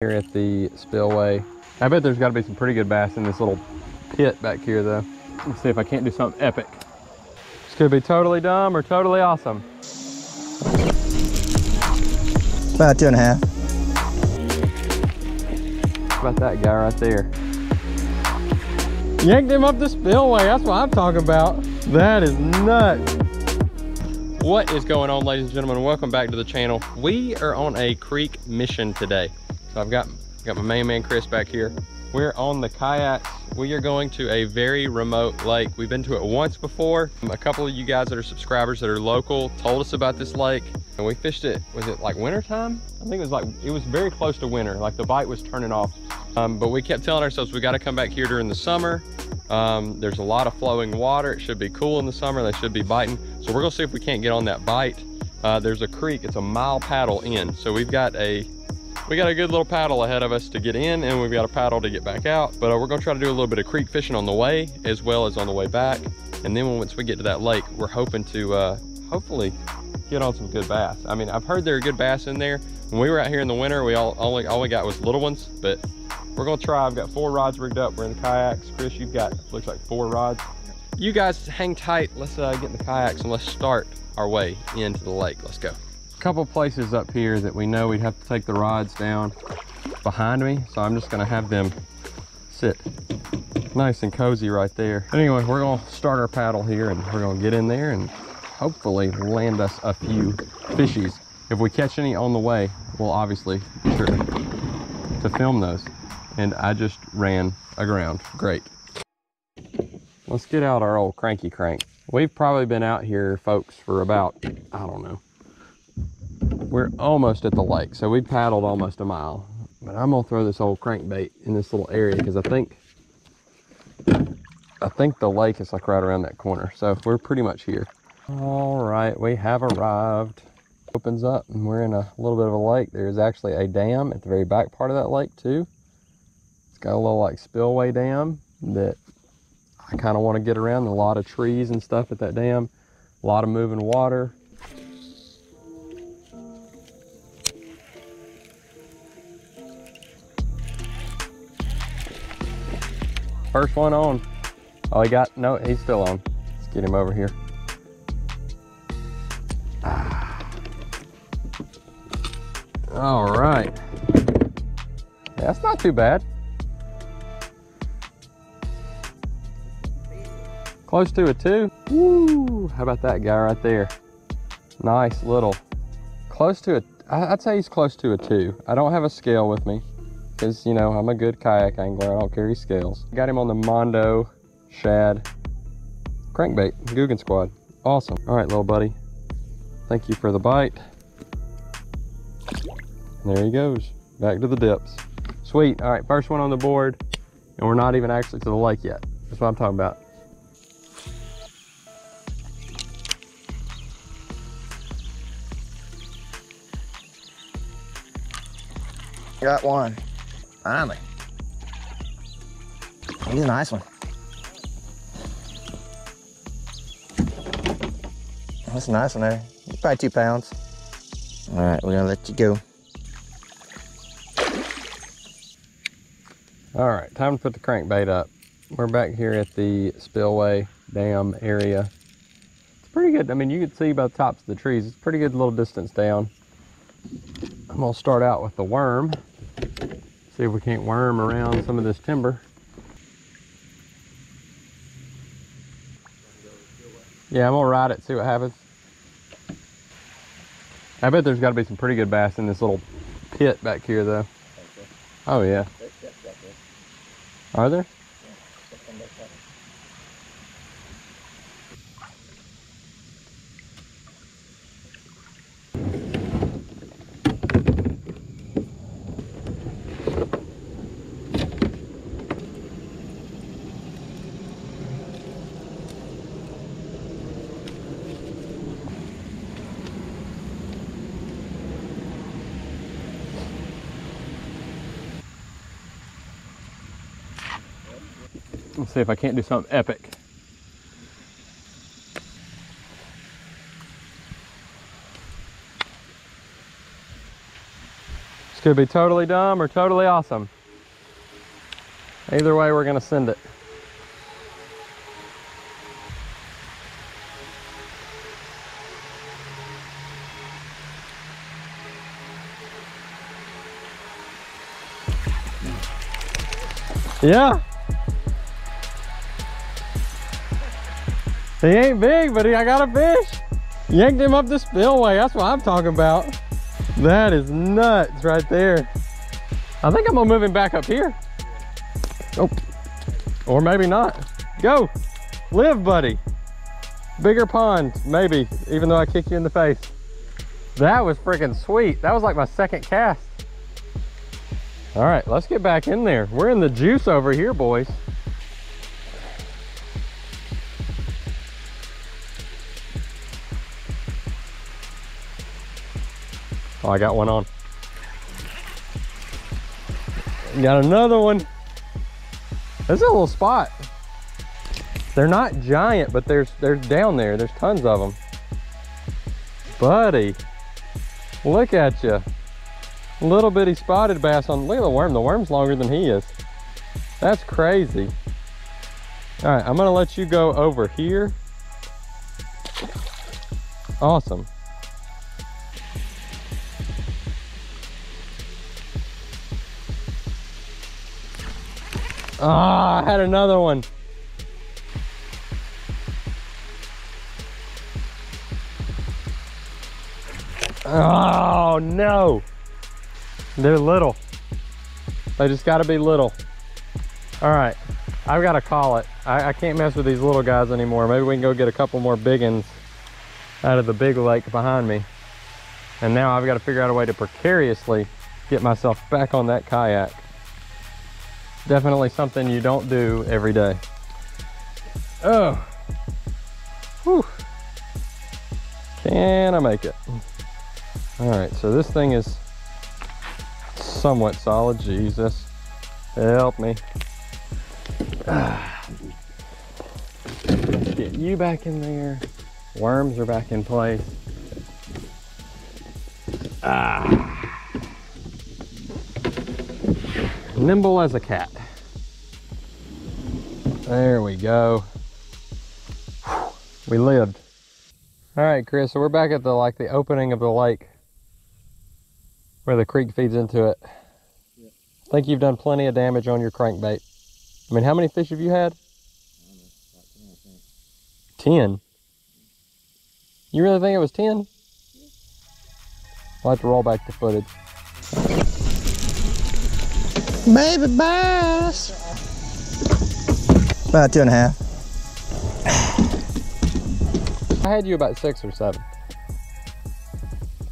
here at the spillway. I bet there's got to be some pretty good bass in this little pit back here though. Let's see if I can't do something epic. This could be totally dumb or totally awesome. About two and a half. How about that guy right there? Yanked him up the spillway. That's what I'm talking about. That is nuts. What is going on, ladies and gentlemen? Welcome back to the channel. We are on a creek mission today. I've got, got my main man Chris back here. We're on the kayaks. We are going to a very remote lake. We've been to it once before. A couple of you guys that are subscribers that are local told us about this lake. And we fished it, was it like winter time? I think it was like, it was very close to winter. Like the bite was turning off. Um, but we kept telling ourselves we got to come back here during the summer. Um, there's a lot of flowing water. It should be cool in the summer. They should be biting. So we're gonna see if we can't get on that bite. Uh, there's a creek, it's a mile paddle in. So we've got a we got a good little paddle ahead of us to get in and we've got a paddle to get back out. But uh, we're gonna try to do a little bit of creek fishing on the way as well as on the way back. And then once we get to that lake, we're hoping to uh, hopefully get on some good bass. I mean, I've heard there are good bass in there. When we were out here in the winter, we all only all we got was little ones, but we're gonna try. I've got four rods rigged up. We're in the kayaks. Chris, you've got looks like four rods. You guys hang tight. Let's uh, get in the kayaks and let's start our way into the lake. Let's go. Couple places up here that we know we'd have to take the rods down behind me. So I'm just gonna have them sit nice and cozy right there. Anyway, we're gonna start our paddle here and we're gonna get in there and hopefully land us a few fishies. If we catch any on the way, we'll obviously be sure to film those. And I just ran aground. Great. Let's get out our old cranky crank. We've probably been out here, folks, for about, I don't know. We're almost at the lake, so we paddled almost a mile. But I'm gonna throw this old crankbait in this little area because I think, I think the lake is like right around that corner. So we're pretty much here. All right, we have arrived. Opens up and we're in a little bit of a lake. There's actually a dam at the very back part of that lake too. It's got a little like spillway dam that I kind of want to get around. A lot of trees and stuff at that dam. A lot of moving water. First one on. Oh, he got, no, he's still on. Let's get him over here. Ah. All right. That's not too bad. Close to a two. Woo! How about that guy right there? Nice little. Close to a, I'd say he's close to a two. I don't have a scale with me because, you know, I'm a good kayak angler. I don't carry scales. Got him on the Mondo Shad crankbait, Googan Squad. Awesome. All right, little buddy. Thank you for the bite. There he goes. Back to the dips. Sweet. All right, first one on the board. And we're not even actually to the lake yet. That's what I'm talking about. Got one. Finally. He's a nice one. That's a nice one there. Probably two pounds. All right, we're gonna let you go. All right, time to put the crankbait up. We're back here at the spillway dam area. It's pretty good. I mean, you can see by the tops of the trees, it's pretty good little distance down. I'm gonna start out with the worm. See if we can't worm around some of this timber. Yeah, I'm gonna ride it, see what happens. I bet there's gotta be some pretty good bass in this little pit back here though. Oh yeah. Are there? Let's see if I can't do something epic. This could be totally dumb or totally awesome. Either way, we're gonna send it. Yeah. He ain't big, but he, I got a fish. Yanked him up the spillway. That's what I'm talking about. That is nuts right there. I think I'm gonna move him back up here. Oh, or maybe not. Go, live buddy. Bigger pond, maybe, even though I kicked you in the face. That was freaking sweet. That was like my second cast. All right, let's get back in there. We're in the juice over here, boys. Oh, I got one on. Got another one. There's a little spot. They're not giant, but there's they're down there. There's tons of them. Buddy, look at you. Little bitty spotted bass on, look at the worm. The worm's longer than he is. That's crazy. All right, I'm gonna let you go over here. Awesome. Ah, I had another one. Oh no. They're little. They just gotta be little. All right, I've gotta call it. I, I can't mess with these little guys anymore. Maybe we can go get a couple more big ones out of the big lake behind me. And now I've got to figure out a way to precariously get myself back on that kayak. Definitely something you don't do every day. Oh. Whew. Can I make it? All right, so this thing is somewhat solid. Jesus, help me. Let's get you back in there. Worms are back in place. Ah. Nimble as a cat. There we go. We lived. All right, Chris, so we're back at the like the opening of the lake where the creek feeds into it. Yep. I think you've done plenty of damage on your crankbait. I mean, how many fish have you had? Ten. You really think it was ten? I'll have to roll back the footage. Baby bass. About two and a half. I had you about six or seven.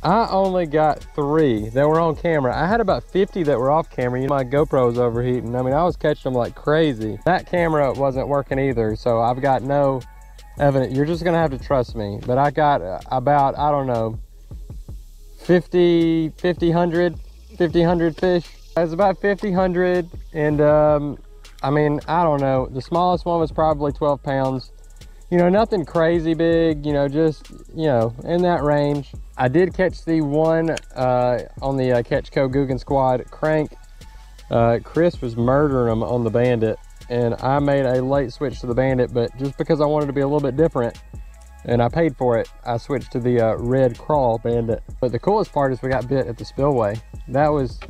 I only got three that were on camera. I had about 50 that were off camera. You know, my GoPro was overheating. I mean, I was catching them like crazy. That camera wasn't working either, so I've got no evidence. You're just gonna have to trust me. But I got about, I don't know, 50, 50, 100, 50, 100 fish. It's about 50, 100, and um, I mean, I don't know. The smallest one was probably 12 pounds. You know, nothing crazy big, you know, just, you know, in that range. I did catch the one uh, on the uh, Catch Co. Googan Squad crank. Uh, Chris was murdering them on the Bandit, and I made a late switch to the Bandit, but just because I wanted to be a little bit different, and I paid for it, I switched to the uh, red craw Bandit. But the coolest part is we got bit at the spillway. That was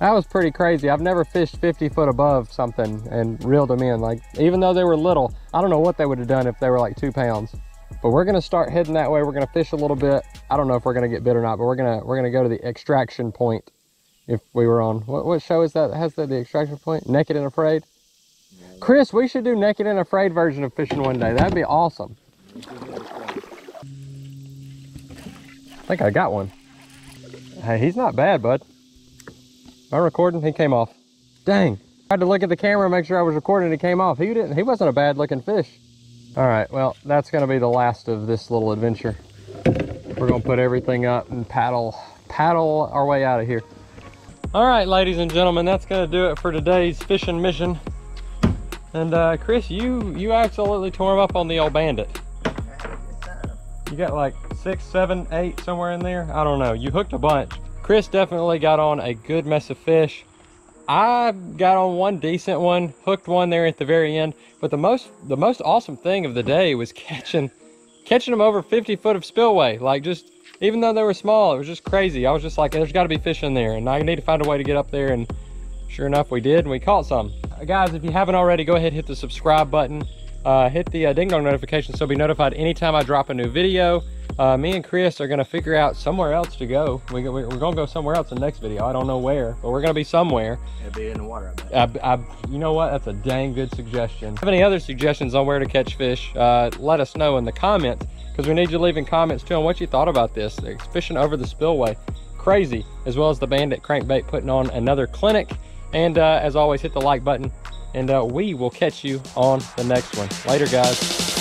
that was pretty crazy. I've never fished 50 foot above something and reeled them in. Like, even though they were little, I don't know what they would have done if they were like two pounds. But we're gonna start heading that way. We're gonna fish a little bit. I don't know if we're gonna get bit or not, but we're gonna we're gonna go to the extraction point if we were on. What, what show is that? Has that the extraction point? Naked and Afraid? Chris, we should do Naked and Afraid version of fishing one day. That'd be awesome. I think I got one. Hey, he's not bad, bud. Am I recording? He came off. Dang. I had to look at the camera and make sure I was recording. He came off. He didn't. He wasn't a bad looking fish. All right. Well, that's going to be the last of this little adventure. We're going to put everything up and paddle, paddle our way out of here. All right, ladies and gentlemen, that's going to do it for today's fishing mission. And uh, Chris, you you absolutely tore him up on the old bandit. You got like six, seven, eight somewhere in there. I don't know. You hooked a bunch. Chris definitely got on a good mess of fish. I got on one decent one, hooked one there at the very end. But the most the most awesome thing of the day was catching catching them over 50 foot of spillway. Like just even though they were small, it was just crazy. I was just like, there's got to be fish in there, and I need to find a way to get up there. And sure enough, we did, and we caught some. Uh, guys, if you haven't already, go ahead hit the subscribe button. Uh, hit the uh, ding dong notification so be notified anytime I drop a new video. Uh, me and Chris are going to figure out somewhere else to go. We, we, are going to go somewhere else in the next video. I don't know where, but we're going to be somewhere. It'll be in the water, I bet. I, I, you know what? That's a dang good suggestion. Have any other suggestions on where to catch fish? Uh, let us know in the comments because we need you leaving comments too on what you thought about this. Fishing over the spillway. Crazy. As well as the Bandit Crankbait putting on another clinic. And uh, as always, hit the like button and uh, we will catch you on the next one. Later, guys.